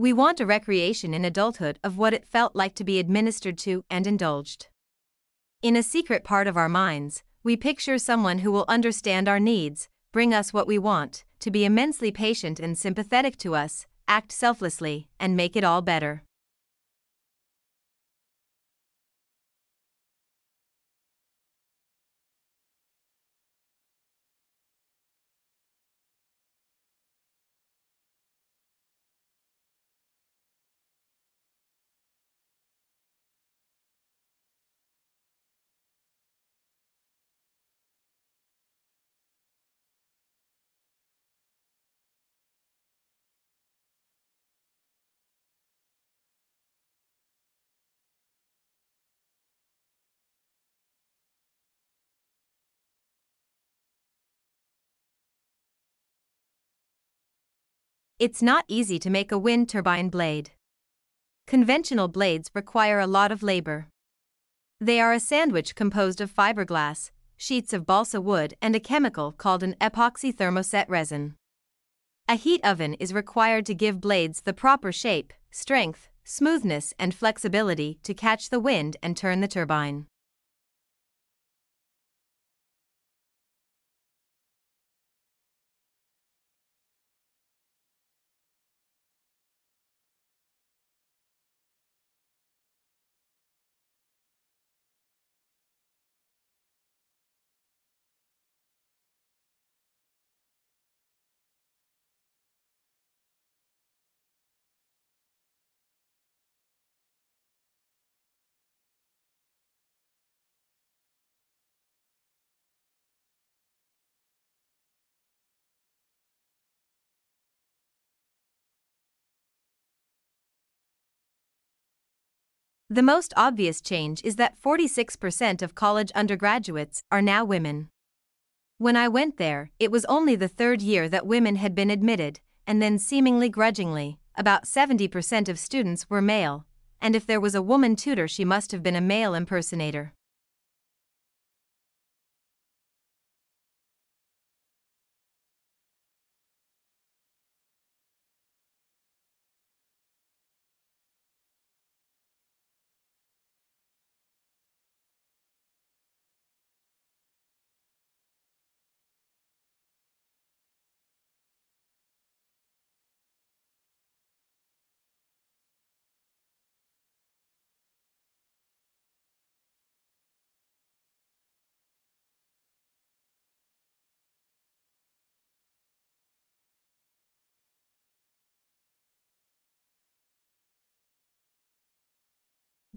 We want a recreation in adulthood of what it felt like to be administered to and indulged. In a secret part of our minds, we picture someone who will understand our needs, bring us what we want, to be immensely patient and sympathetic to us, act selflessly, and make it all better. It's not easy to make a wind turbine blade. Conventional blades require a lot of labor. They are a sandwich composed of fiberglass, sheets of balsa wood, and a chemical called an epoxy thermoset resin. A heat oven is required to give blades the proper shape, strength, smoothness, and flexibility to catch the wind and turn the turbine. The most obvious change is that 46% of college undergraduates are now women. When I went there, it was only the third year that women had been admitted, and then seemingly grudgingly, about 70% of students were male, and if there was a woman tutor, she must have been a male impersonator.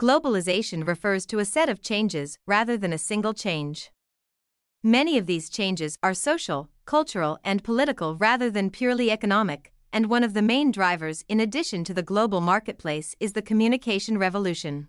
Globalization refers to a set of changes rather than a single change. Many of these changes are social, cultural, and political rather than purely economic, and one of the main drivers, in addition to the global marketplace, is the communication revolution.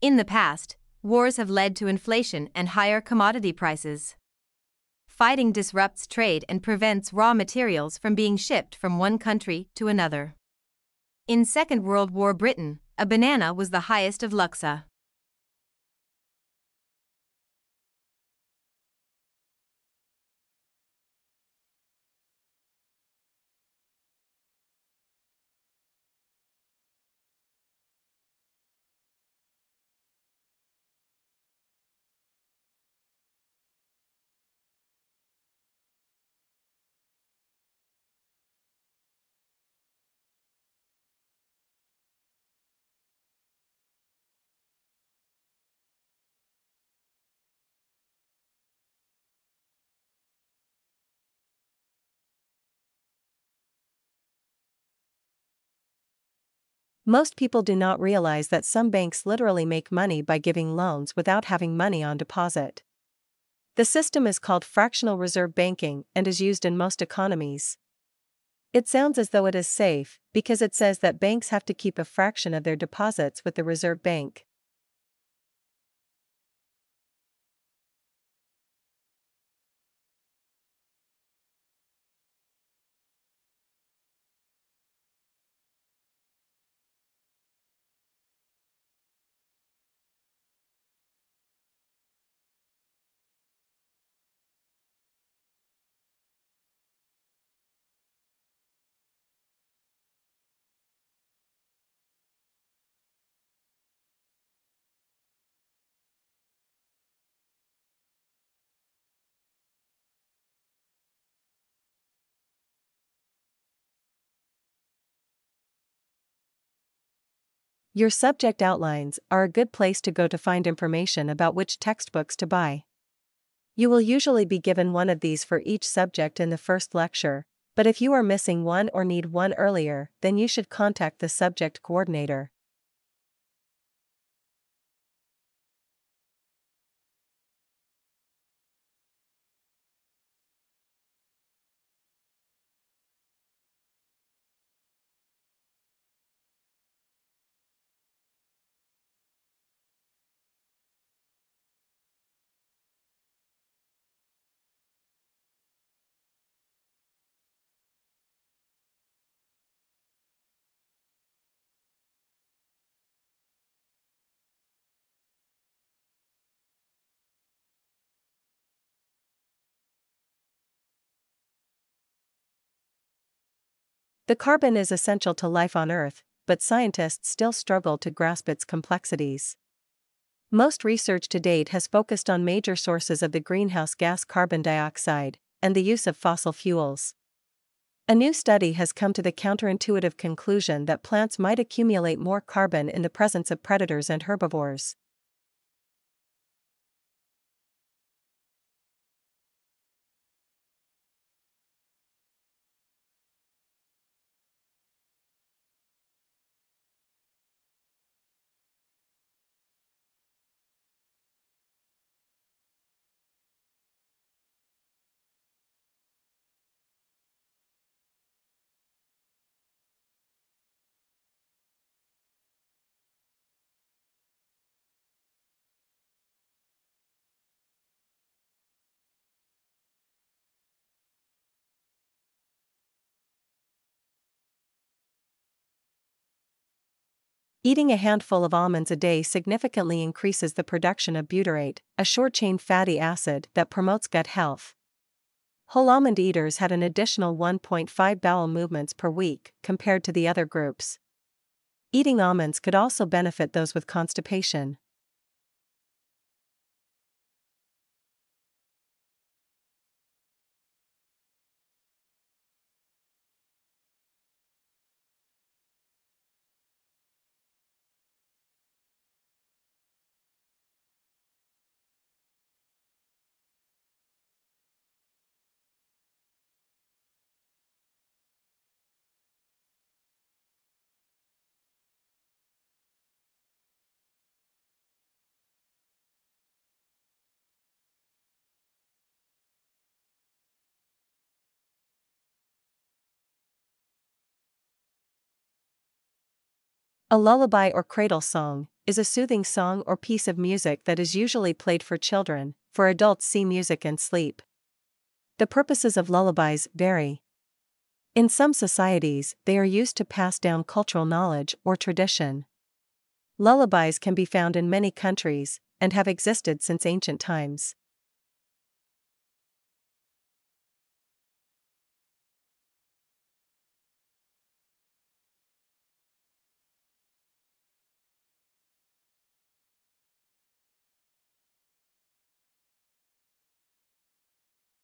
In the past, wars have led to inflation and higher commodity prices. Fighting disrupts trade and prevents raw materials from being shipped from one country to another. In Second World War Britain, a banana was the highest of luxa. Most people do not realize that some banks literally make money by giving loans without having money on deposit. The system is called fractional reserve banking and is used in most economies. It sounds as though it is safe, because it says that banks have to keep a fraction of their deposits with the Reserve Bank. Your subject outlines are a good place to go to find information about which textbooks to buy. You will usually be given one of these for each subject in the first lecture, but if you are missing one or need one earlier, then you should contact the subject coordinator. The carbon is essential to life on Earth, but scientists still struggle to grasp its complexities. Most research to date has focused on major sources of the greenhouse gas carbon dioxide and the use of fossil fuels. A new study has come to the counterintuitive conclusion that plants might accumulate more carbon in the presence of predators and herbivores. Eating a handful of almonds a day significantly increases the production of butyrate, a short chain fatty acid that promotes gut health. Whole almond eaters had an additional 1.5 bowel movements per week compared to the other groups. Eating almonds could also benefit those with constipation. A lullaby or cradle song is a soothing song or piece of music that is usually played for children, for adults see music and sleep. The purposes of lullabies vary. In some societies, they are used to pass down cultural knowledge or tradition. Lullabies can be found in many countries and have existed since ancient times.